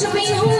to me who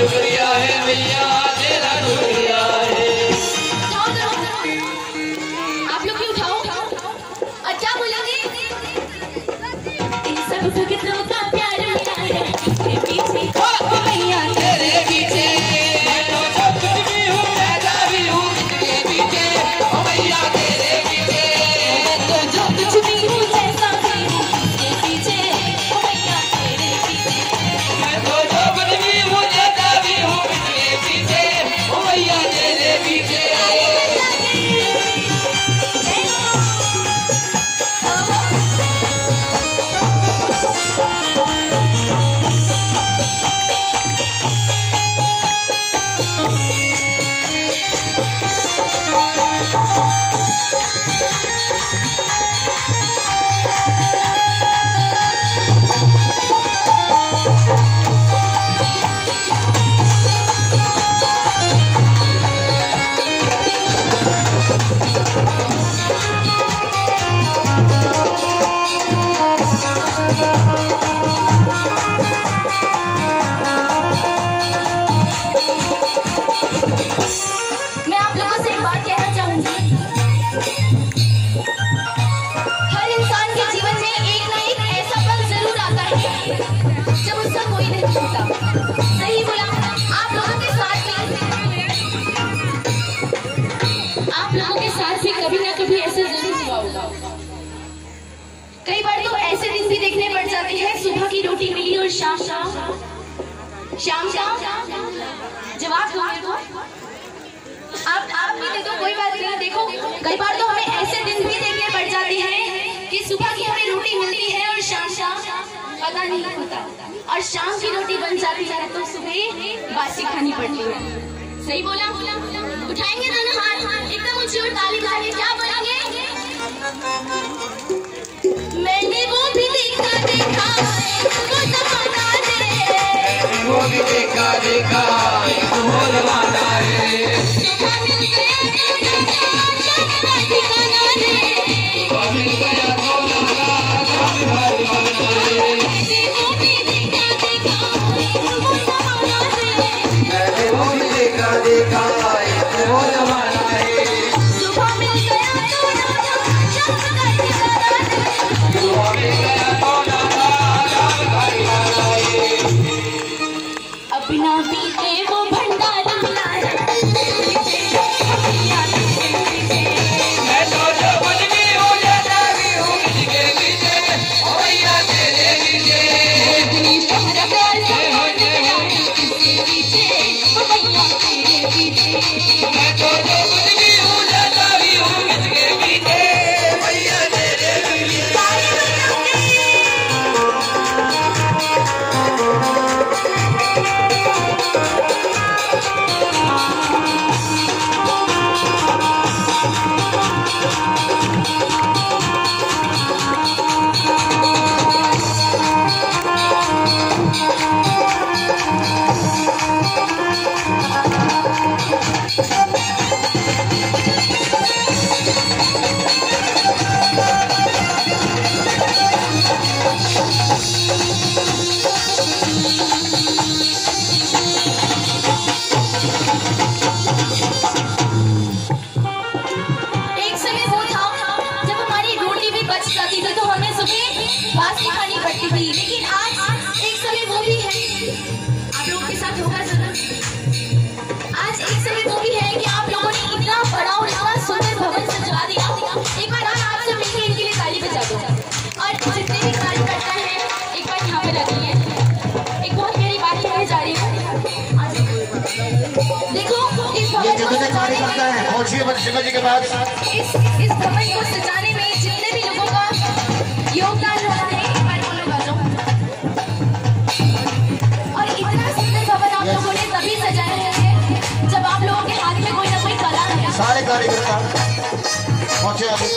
शुक्रिया है भैया श्याम श्याम श्याम श्याम जवाब दो मेरे को आप आप भी दे दो कोई बात नहीं देखो कई बार तो हमें ऐसे दिन भी देखने पड़ जाते हैं कि सुबह की हमें रोटी मिलती है और शाम शाम पता नहीं होता और शाम की रोटी बन जाती है तो सुबह बासी खानी पड़ती है। सही बोला? उठाएँगे दोनों हाथ एकदम ऊँची का भोल माता रे बासी खानी पड़ती थी। लेकिन आज एक समय वो भी है। आप लोगों के साथ होगा ज़रूर। आज एक समय वो भी है कि आप लोगों ने इतना बड़ा और इतना सुंदर भवन सजवा दिया। एक बार और आप सब मिलकर इनके लिए ताली बजा दो और जितने भी कार्यकर्ता हैं एक बार यहाँ पे लगी है। एक बहुत प्यारी बात कहने जा रही है। देखो इस भवन को सजाने में पहुंचिए जी के पास। इस इस भवन को सजाने Jeff.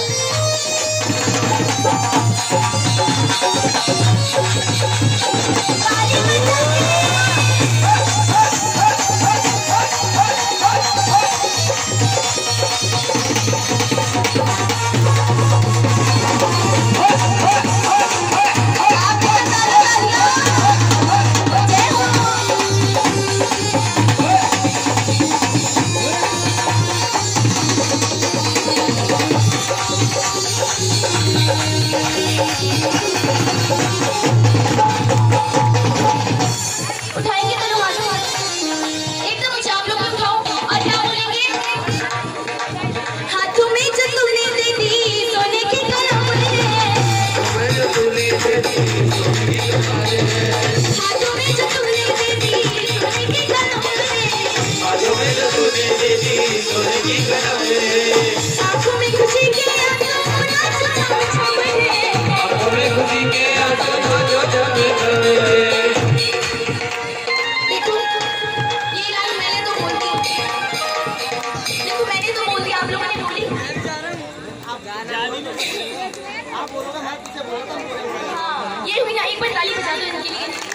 ताली बजा